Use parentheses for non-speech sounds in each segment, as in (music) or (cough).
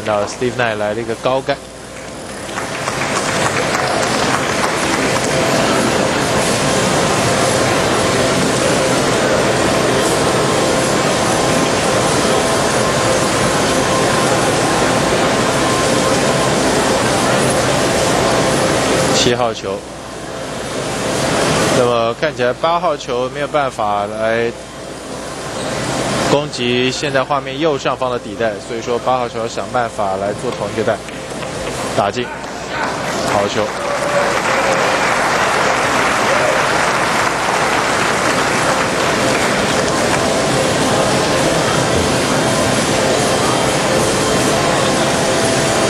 看到 Steve Knight 来了一个高杆。七号球，那么看起来八号球没有办法来攻击现在画面右上方的底带，所以说八号球要想办法来做同一个带，打进，好球。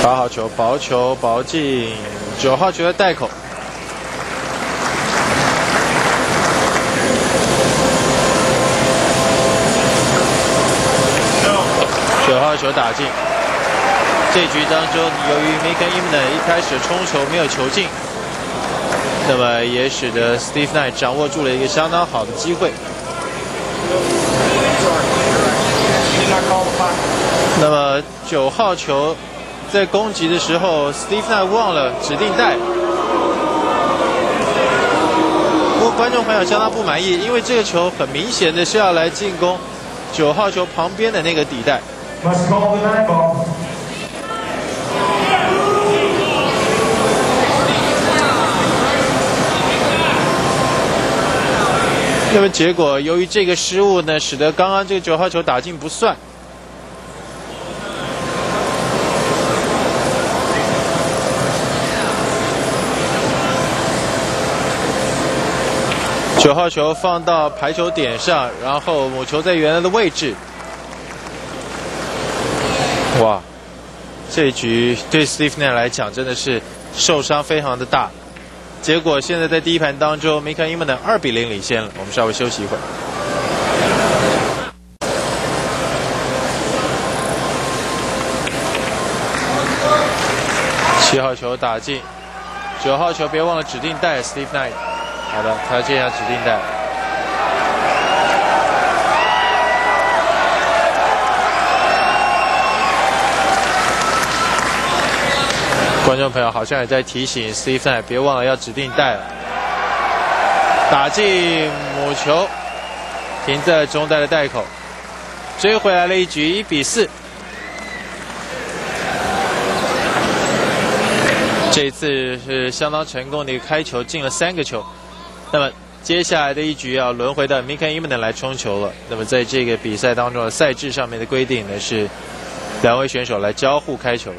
八号球薄球薄进。九号球的袋口，号球打进。这局当中，由于 m i k a i m n 一开始冲球没有球进，那么也使得 Steve Knight 掌握住了一个相当好的机会。那么九号球。在攻击的时候，Steve Knight 忘了指定带，不过观众朋友相当不满意，因为这个球很明显的是要来进攻九号球旁边的那个底带。Must call the number (laughs) 那么结果由于这个失误呢，使得刚刚这个九号球打进不算。九号球放到排球点上，然后母球在原来的位置。哇，这一局对 Steve Knight 来讲真的是受伤非常的大。结果现在在第一盘当中，Mika i m a n 二比零领先了。我们稍微休息一会儿。七号球打进，九号球别忘了指定带 Steve Knight。好的，他接下指定带。观众朋友好像也在提醒 C 范，别忘了要指定带了。打进母球，停在中袋的袋口，追回来了一局，一比四。这次是相当成功的一个开球，进了三个球。那么接下来的一局要轮回到 Mika i m a n 来冲球了。那么在这个比赛当中的赛制上面的规定呢是两位选手来交互开球。